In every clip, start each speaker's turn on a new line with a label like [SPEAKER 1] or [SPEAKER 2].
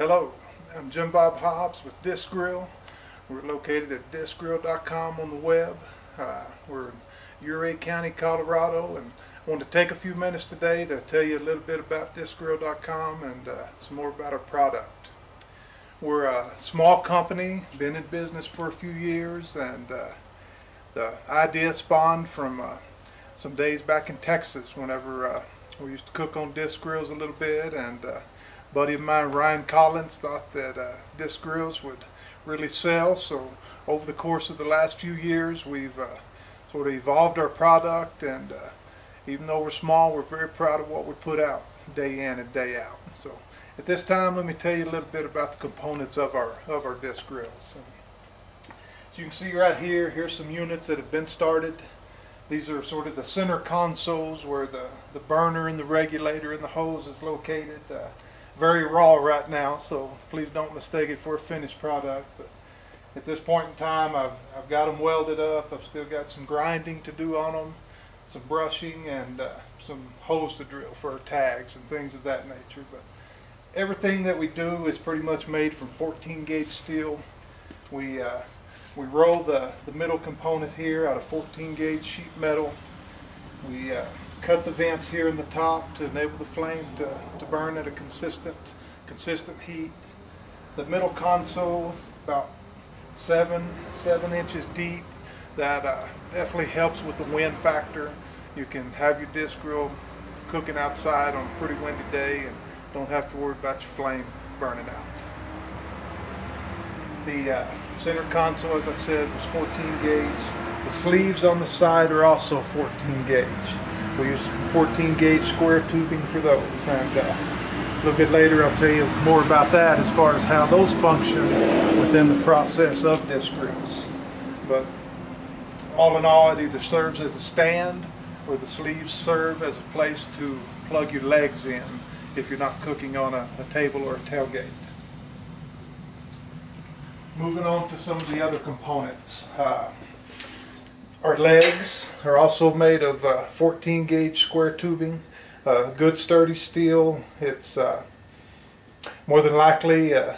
[SPEAKER 1] Hello, I'm Jim Bob Hobbs with Disc Grill. We're located at discgrill.com on the web. Uh, we're in Ouray County, Colorado, and I want to take a few minutes today to tell you a little bit about discgrill.com and uh, some more about our product. We're a small company, been in business for a few years, and uh, the idea spawned from uh, some days back in Texas whenever uh, we used to cook on disc grills a little bit, and uh, buddy of mine, Ryan Collins, thought that uh, disc grills would really sell. So over the course of the last few years, we've uh, sort of evolved our product, and uh, even though we're small, we're very proud of what we put out day in and day out. So at this time, let me tell you a little bit about the components of our of our disc grills. And as you can see right here, here's some units that have been started. These are sort of the center consoles where the, the burner and the regulator and the hose is located. Uh, very raw right now, so please don't mistake it for a finished product. But at this point in time, I've, I've got them welded up. I've still got some grinding to do on them, some brushing, and uh, some holes to drill for tags and things of that nature. But everything that we do is pretty much made from 14 gauge steel. We, uh, we roll the, the middle component here out of 14 gauge sheet metal. We uh, cut the vents here in the top to enable the flame to, to burn at a consistent consistent heat. The middle console about seven seven inches deep. That uh, definitely helps with the wind factor. You can have your disc grill cooking outside on a pretty windy day and don't have to worry about your flame burning out. The uh, center console, as I said, was 14 gauge. The sleeves on the side are also 14 gauge. We use 14 gauge square tubing for those and uh, a little bit later I'll tell you more about that as far as how those function within the process of disc grills. But all in all it either serves as a stand or the sleeves serve as a place to plug your legs in if you're not cooking on a, a table or a tailgate. Moving on to some of the other components. Uh, our legs are also made of uh, 14 gauge square tubing, uh, good sturdy steel. It's uh, more than likely uh,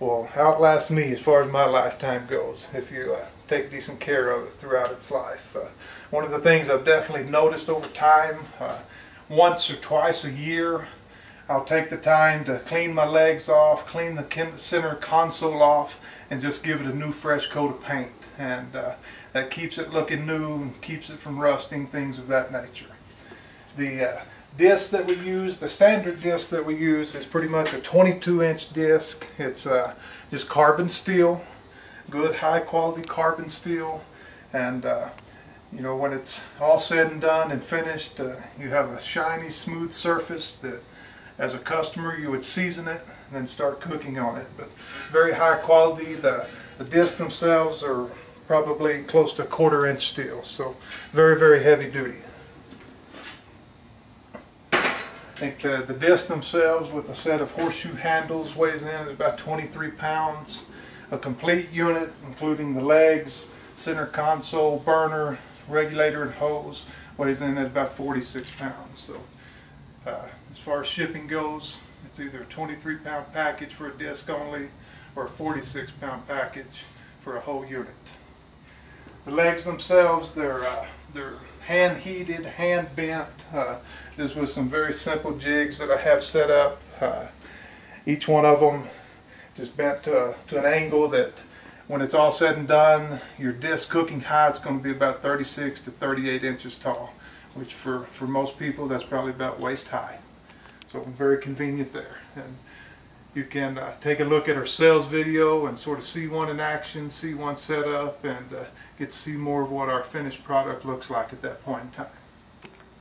[SPEAKER 1] will outlast me as far as my lifetime goes if you uh, take decent care of it throughout its life. Uh, one of the things I've definitely noticed over time, once or twice a year, I'll take the time to clean my legs off, clean the center console off, and just give it a new fresh coat of paint. And that keeps it looking new and keeps it from rusting, things of that nature. The uh, disc that we use, the standard disc that we use is pretty much a 22 inch disc. It's uh, just carbon steel, good high quality carbon steel and uh, you know when it's all said and done and finished uh, you have a shiny smooth surface that as a customer you would season it and then start cooking on it but very high quality the the discs themselves are probably close to a quarter inch steel. So very, very heavy duty. I think the, the discs themselves with a set of horseshoe handles weighs in at about 23 pounds. A complete unit including the legs, center console, burner, regulator and hose weighs in at about 46 pounds. So uh, as far as shipping goes, it's either a 23 pound package for a disc only or a 46 pound package for a whole unit. The legs themselves, they're, uh, they're hand heated, hand bent, uh, just with some very simple jigs that I have set up. Uh, each one of them just bent to, to an angle that when it's all said and done, your disc cooking height is going to be about 36 to 38 inches tall, which for, for most people that's probably about waist high. So very convenient there. And you can uh, take a look at our sales video and sort of see one in action, see one set up, and uh, get to see more of what our finished product looks like at that point in time.